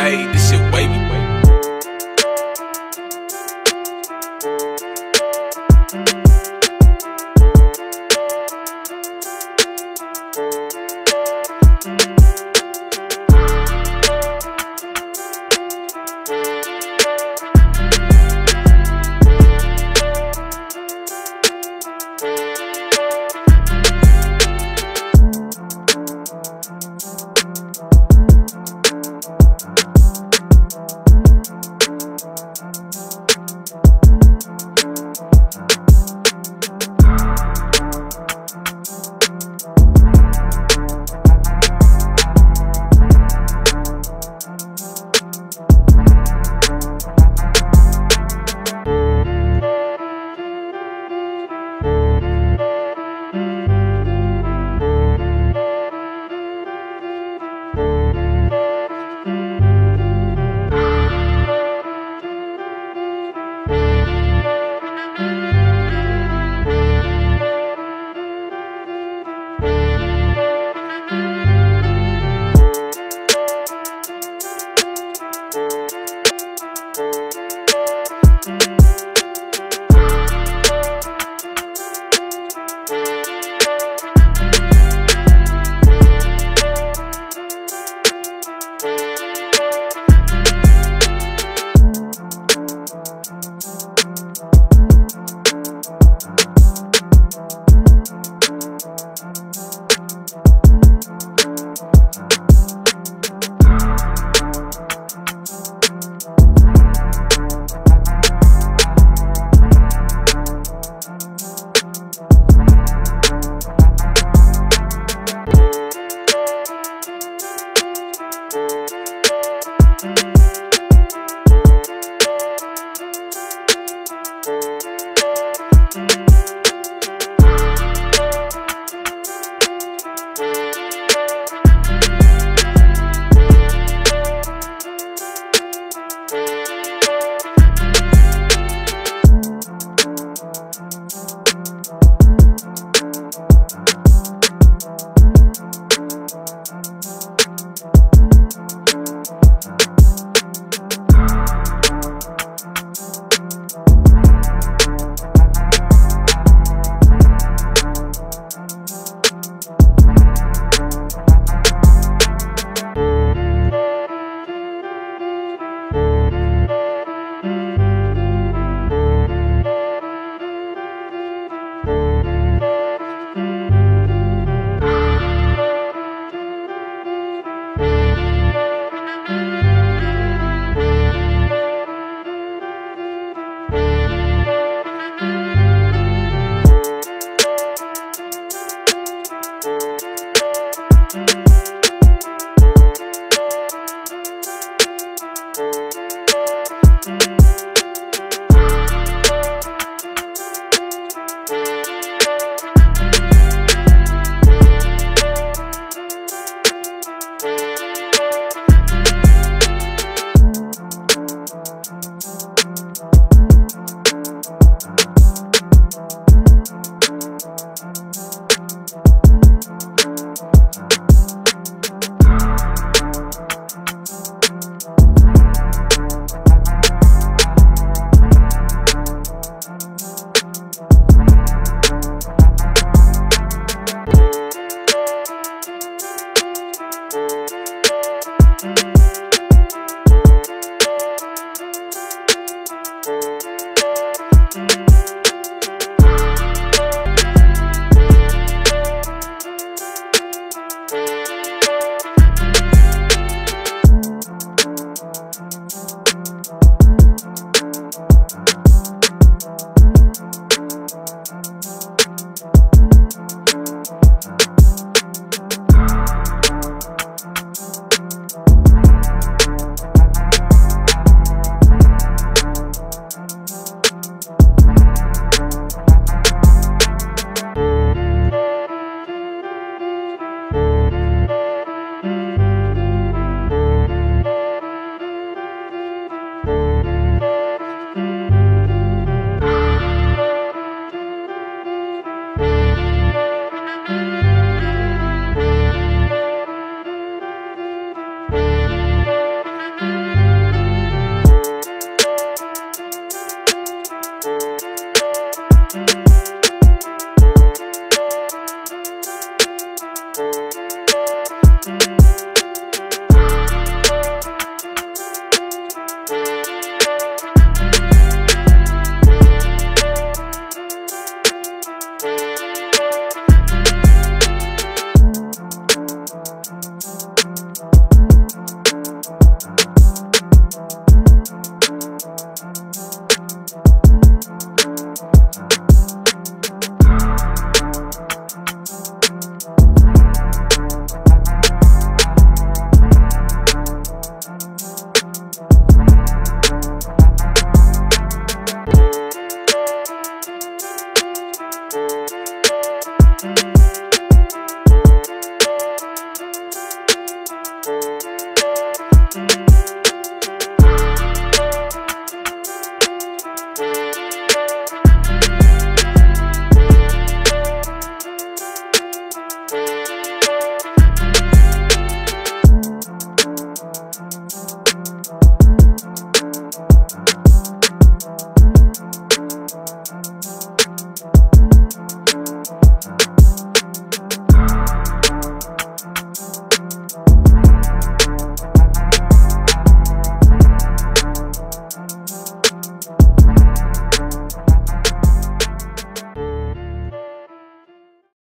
This shit way